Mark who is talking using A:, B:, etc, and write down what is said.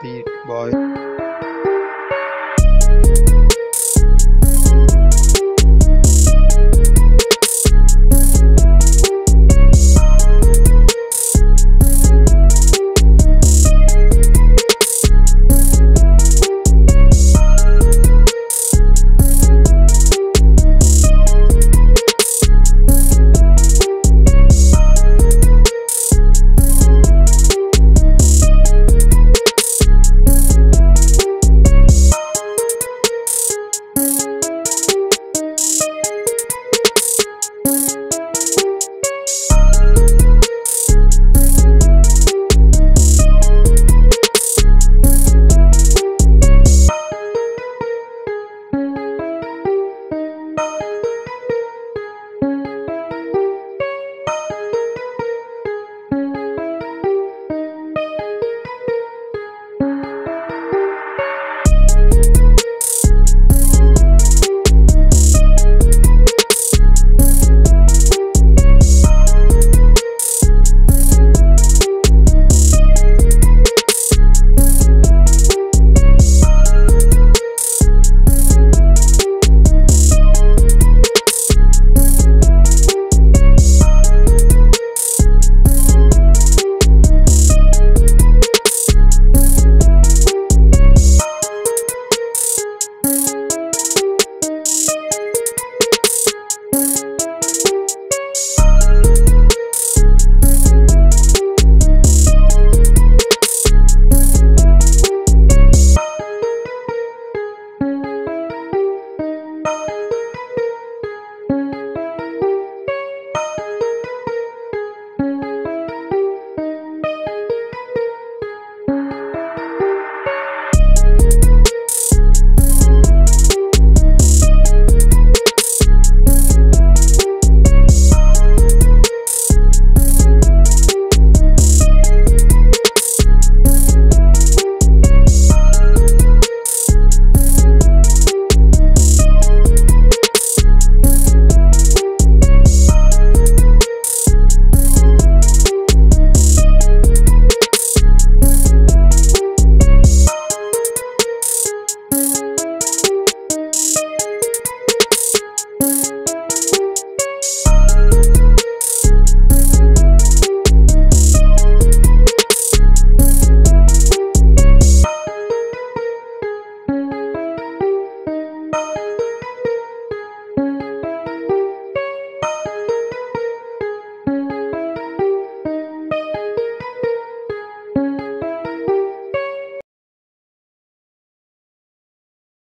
A: beat boy.